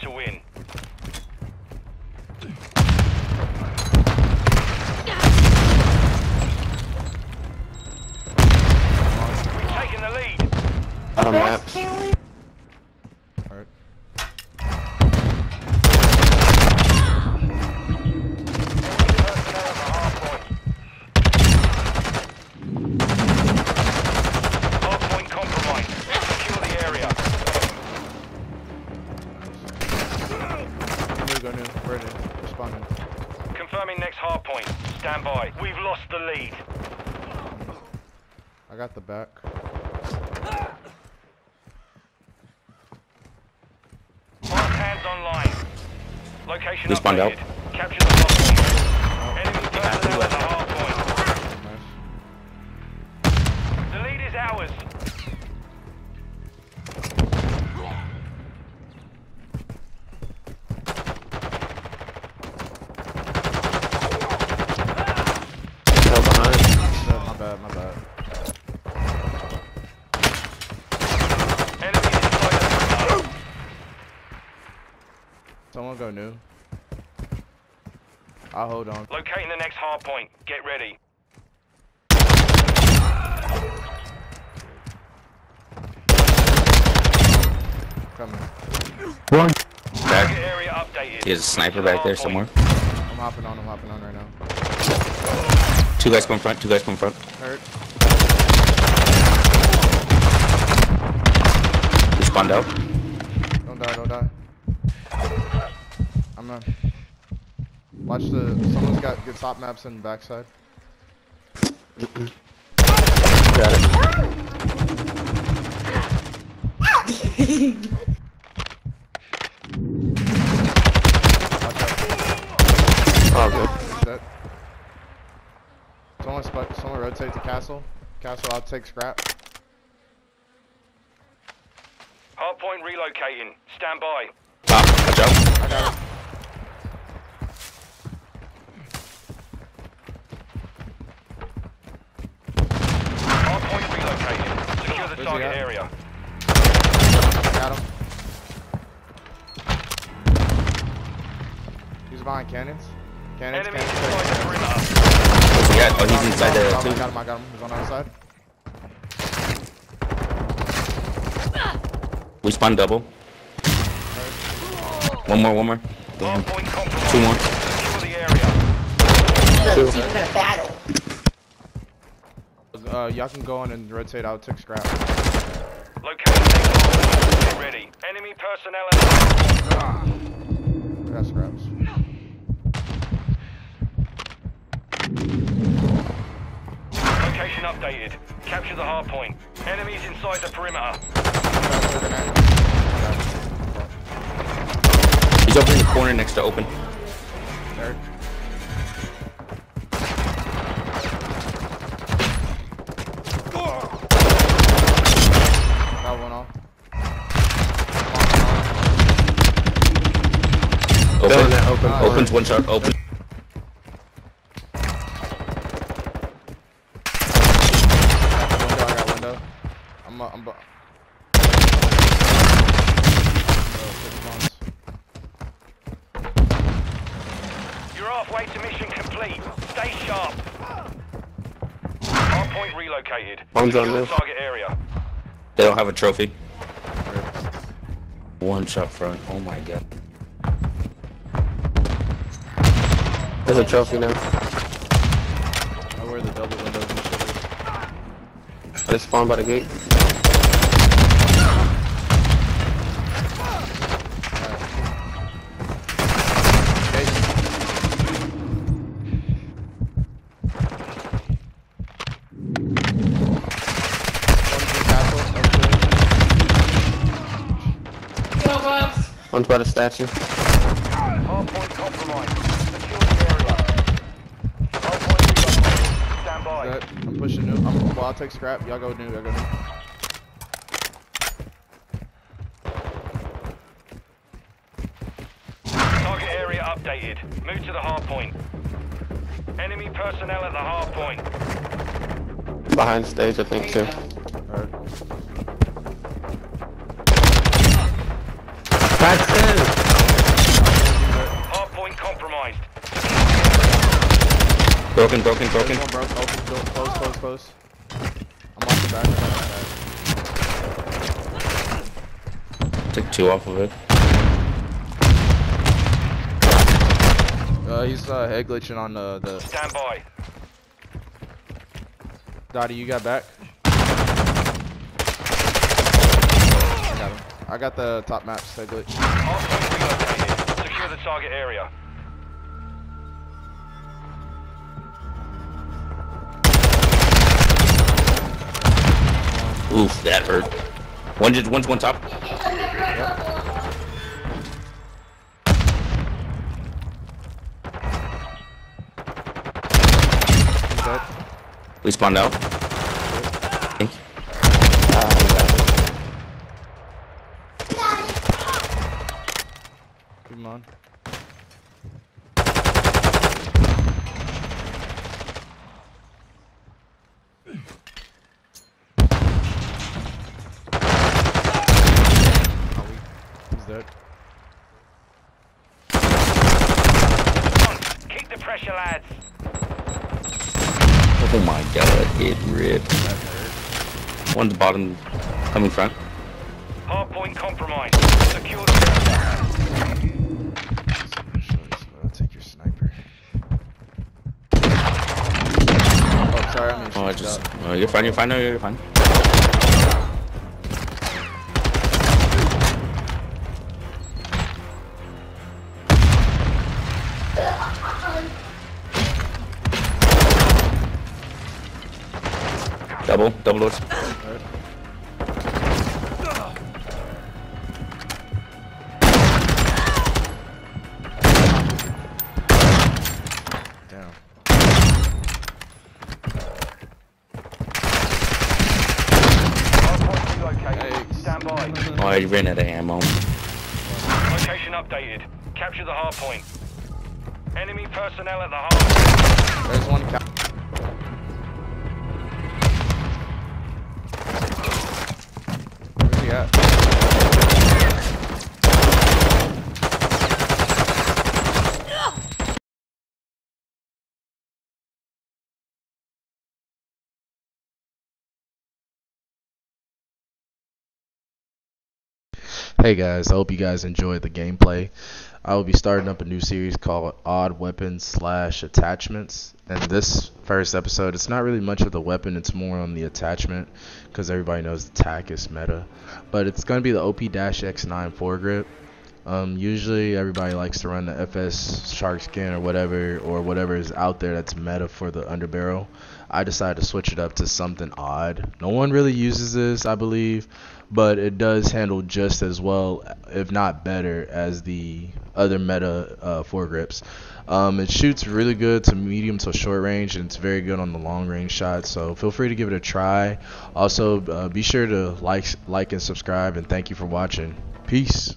to win. We've taken the lead. Out of map. Got the back. Mark hands online. Location Respawn out. updated. Capture the hard point. Enemy personnel at the hard point. Nice. The lead is ours. Hell behind. Shit, my bad, my bad. Enemies inside the perimeter. Someone go new. I'll hold on. Locating the next hard point. Get ready. Coming. Back. Target area updated. He has a sniper Move to the back there hard somewhere. I'm hopping on, I'm hopping on right now. Two guys come front, two guys come front. Hurt. Respawned out. I'm. Watch the. Someone's got good top maps in the backside. Got it. Watch out. All good. That. Someone. Someone rotate the castle. Castle, I'll take scrap. Hard point relocating. Stand by. Top, watch out. I got it. Hard point relocating. Secure the Where's target area. Got him. He's behind cannons. Cannons, Enemies cannons. inside the perimeter. Where's he? Oh, he's inside there got him, I got him, I got him. He's on the other side. We spawn double. One more, one more. Hard point compromised. Two more. Secure the area. Two. We're gonna battle. Uh, y'all can go in and rotate out, take scrap. Locating next hard point. Get ready. Enemy personnel at the. I got scraps. Location updated. Capture the hard point. Enemies inside the perimeter. He's over in the corner next to open. Open. that open. Opens one shot. Open. I got window. I'm, I'm, bu- six months. You're halfway to mission complete. Stay sharp. Hard point relocated. One's on the this. target area. They don't have a trophy. One shot front. Oh my god. There's a trophy now. I wear the double windows and shit. I just spawned by the gate. One's by the statue. I'll take scrap. Y'all go new. Y'all go new. Target area updated. Move to the hard point. Enemy personnel at the hard point. Behind stage, I think, too. That's it. Hard point compromised. Broken, broken, broken. Close, close, close. I'm off back. I'm off the Took two off of it. Uh, he's uh, head glitching on the the. Stand by. Dottie, you got back. I got him. I got the top maps head glitch. Secure the target area. Oof, that hurt. One just one's one top. He's dead. We spawned out. Think. Keep on. Oh, we- He's dead. Keep the pressure, lads. Oh my god, it ripped. One at the bottom, coming front. Hardpoint compromised. Secure. I'll take your sniper. Oh, sorry, I'm Oh, I just. Oh, you're fine. You're fine. No, you're fine. Double, double doors. Damn. Hardpoint Stand by. Oh, I ran out of ammo. Location updated. Capture the hardpoint. Enemy personnel at the hardpoint. There's one at? Hey guys, I hope you guys enjoyed the gameplay. I will be starting up a new series called Odd Weapons slash Attachments. And this first episode, it's not really much of the weapon, it's more on the attachment because everybody knows the TAC is meta. But it's going to be the OP-X9 foregrip. Um, usually everybody likes to run the FS Shark Skin or whatever, or whatever is out there that's meta for the underbarrel. I decided to switch it up to something odd. No one really uses this, I believe, but it does handle just as well, if not better, as the other meta uh, foregrips. Um, it shoots really good to medium to short range, and it's very good on the long range shots. So feel free to give it a try. Also, uh, be sure to like, like and subscribe, and thank you for watching. Peace.